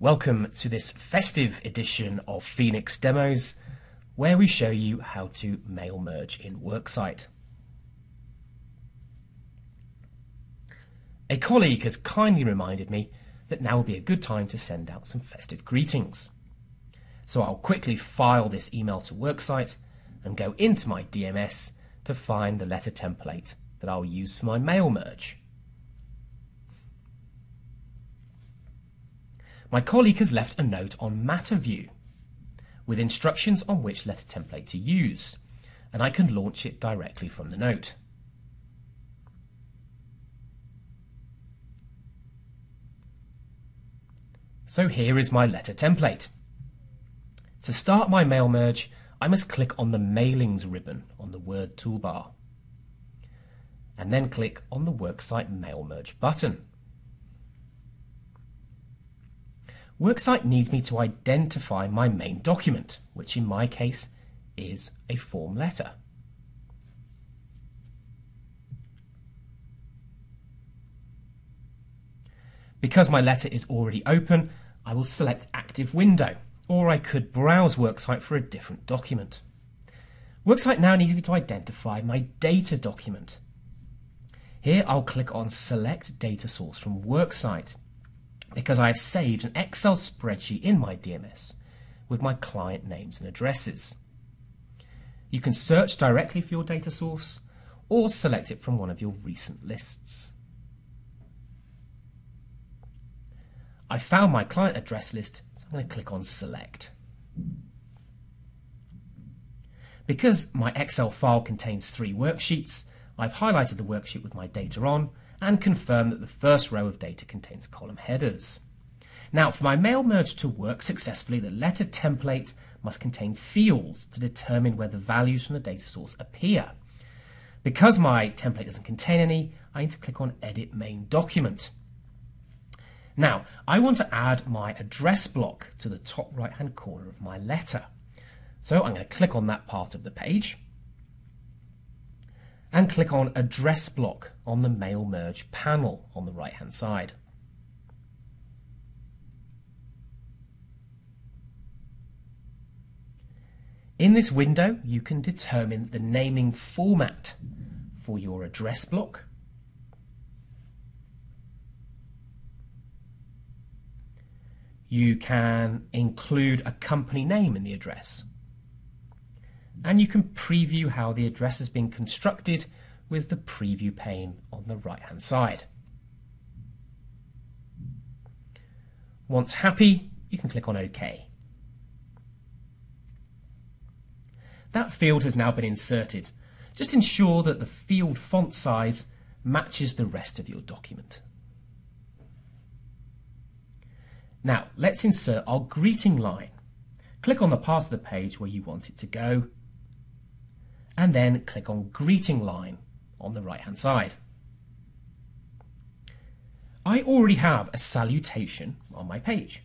Welcome to this festive edition of Phoenix Demos, where we show you how to mail merge in Worksite. A colleague has kindly reminded me that now would be a good time to send out some festive greetings. So I'll quickly file this email to Worksite and go into my DMS to find the letter template that I'll use for my mail merge. My colleague has left a note on MatterView with instructions on which letter template to use, and I can launch it directly from the note. So here is my letter template. To start my mail merge, I must click on the Mailings ribbon on the Word toolbar, and then click on the Worksite Mail Merge button. Worksite needs me to identify my main document, which in my case is a form letter. Because my letter is already open, I will select Active Window, or I could browse Worksite for a different document. Worksite now needs me to identify my data document. Here I'll click on Select Data Source from Worksite because I have saved an Excel spreadsheet in my DMS with my client names and addresses. You can search directly for your data source or select it from one of your recent lists. I found my client address list, so I'm going to click on Select. Because my Excel file contains three worksheets, I've highlighted the worksheet with my data on and confirm that the first row of data contains column headers. Now, for my mail merge to work successfully, the letter template must contain fields to determine where the values from the data source appear. Because my template doesn't contain any, I need to click on Edit Main Document. Now, I want to add my address block to the top right hand corner of my letter. So I'm going to click on that part of the page and click on Address Block on the Mail Merge panel on the right hand side. In this window, you can determine the naming format for your address block. You can include a company name in the address and you can preview how the address has been constructed with the preview pane on the right hand side. Once happy, you can click on OK. That field has now been inserted. Just ensure that the field font size matches the rest of your document. Now, let's insert our greeting line. Click on the part of the page where you want it to go and then click on Greeting Line on the right hand side. I already have a salutation on my page,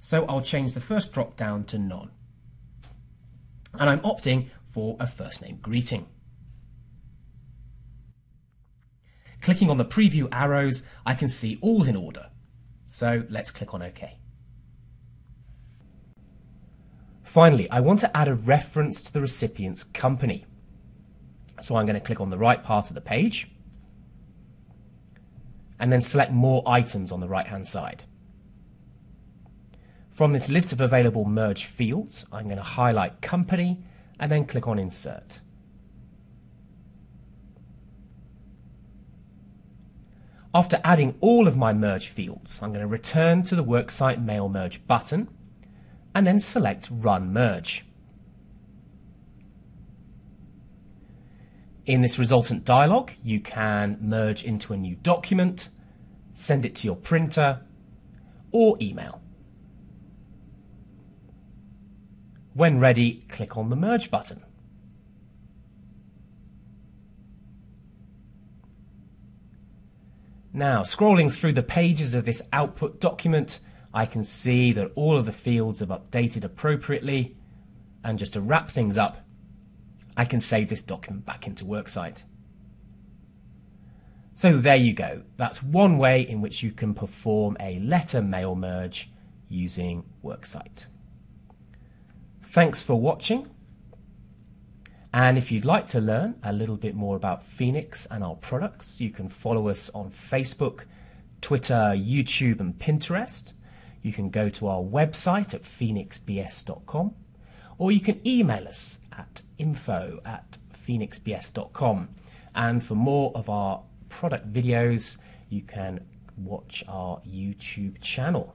so I'll change the first drop down to None. And I'm opting for a first name greeting. Clicking on the preview arrows, I can see all's in order. So let's click on OK. Finally, I want to add a reference to the recipient's company. So I'm going to click on the right part of the page and then select more items on the right hand side. From this list of available merge fields, I'm going to highlight company and then click on insert. After adding all of my merge fields, I'm going to return to the Worksite Mail Merge button and then select Run Merge. In this resultant dialog, you can merge into a new document, send it to your printer, or email. When ready, click on the Merge button. Now, scrolling through the pages of this output document, I can see that all of the fields have updated appropriately. And just to wrap things up, I can save this document back into Worksite. So there you go. That's one way in which you can perform a letter mail merge using Worksite. Thanks for watching. And if you'd like to learn a little bit more about Phoenix and our products, you can follow us on Facebook, Twitter, YouTube, and Pinterest. You can go to our website at phoenixbs.com or you can email us info at phoenixbs.com. And for more of our product videos, you can watch our YouTube channel.